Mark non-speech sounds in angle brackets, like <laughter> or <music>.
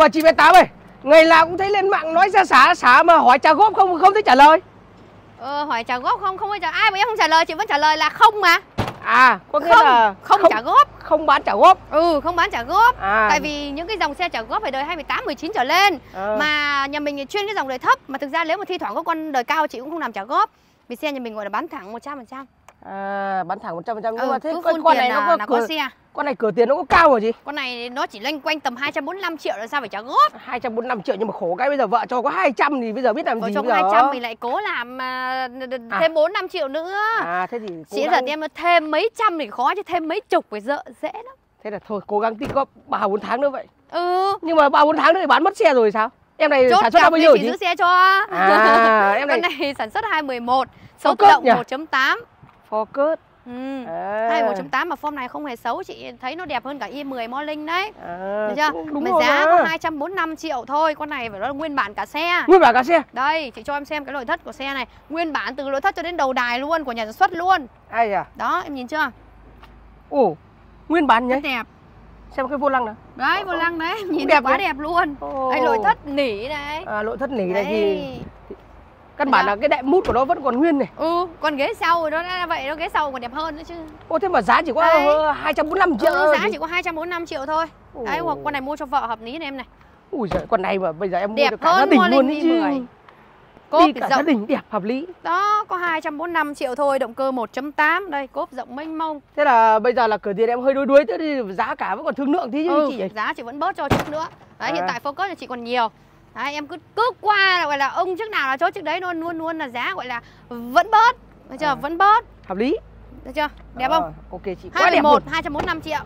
Mà chị bé Tám ơi, ngày nào cũng thấy lên mạng nói ra xả xả mà hỏi trả góp không không thấy trả lời. Ờ, hỏi trả góp không? Không ai trả ai mà em không trả lời, chị vẫn trả lời là không mà. À, có nghĩa Không, là không, trả góp. không bán trả góp. Ừ, không bán trả góp. À. Tại vì những cái dòng xe trả góp phải đời 2018, 19 trở lên. Ờ. Mà nhà mình thì chuyên cái dòng đời thấp mà thực ra nếu mà thi thoảng có con đời cao chị cũng không làm trả góp. Vì xe nhà mình gọi là bán thẳng 100%. À, bán thẳng 100% nhưng Ừ, mà thế con, con này nó là, có là cửa, có xe. Con này cửa tiền nó có cao rồi gì? Con này nó chỉ loanh quanh tầm 245 triệu là sao phải trả góp. 245 triệu nhưng mà khổ cái bây giờ vợ cho có 200 thì bây giờ biết làm Rồi gì trong bây giờ? 200 mình lại cố làm à, À. thêm 4 5 triệu nữa. À thế thì cố Chị gắng- thật em nó thêm mấy trăm thì khó chứ thêm mấy chục phải dỡ dễ lắm. Thế là thôi cố gắng tích góp 3 4 tháng nữa vậy. Ừ. Nhưng mà 3 4 tháng nữa thì bán mất xe rồi sao? Em này Chốt sản xuất bao nhiêu hả chị chị? giữ xe cho. À, em <laughs> này Con này sản xuất 211, số tự động nhỉ? 1.8. Focus. Ừ. À. 21.8 mà form này không hề xấu chị thấy nó đẹp hơn cả i10 Morning đấy. À, Được chưa? đúng mà rồi giá mà. có 245 triệu thôi, con này phải nói là nguyên bản cả xe. Nguyên bản cả xe. Đây, chị cho em xem cái nội thất của xe này, nguyên bản từ nội thất cho đến đầu đài luôn của nhà sản xuất luôn. Ai à? Đó, em nhìn chưa? Ồ, nguyên bản nhỉ? Rất đẹp. Xem cái vô lăng nào. Đấy, vô lăng đấy, nhìn đẹp quá nhỉ? đẹp luôn. Ồ. Đây nội thất nỉ này. À, nội thất nỉ này thì Đấy. Căn bản Dạ. là cái đệm mút của nó vẫn còn nguyên này. Ừ, còn ghế sau nó đã vậy, nó ghế sau còn đẹp hơn nữa chứ. Ô thế mà giá chỉ có Đấy. ờ, 245 triệu. Ừ, giá thì- chỉ có 245 triệu thôi. Đấy, Ồ. hoặc con này mua cho vợ hợp lý này em này. Ui giời, con này mà bây giờ em mua Đẹp cho cả gia đình luôn đấy chứ. i10. Cốp Đi cả gia rộng. đình đẹp hợp lý. Đó, có 245 triệu thôi, động cơ 1.8. Đây, cốp rộng mênh mông. Thế là bây giờ là cửa tiền em hơi đuối đuối thế thì giá cả vẫn còn thương lượng tí chứ Ừ, chị giá chị vẫn bớt cho chút nữa. Đấy, À. hiện tại Focus thì chị còn nhiều. Đấy, em cứ cứ qua là gọi là ông trước nào là chốt trước đấy luôn luôn luôn là giá gọi là vẫn bớt. Được chưa? À. Vẫn bớt. Hợp lý. Được chưa? Đẹp Ờ, không? Ok chị quá đẹp 211, luôn. 245 triệu.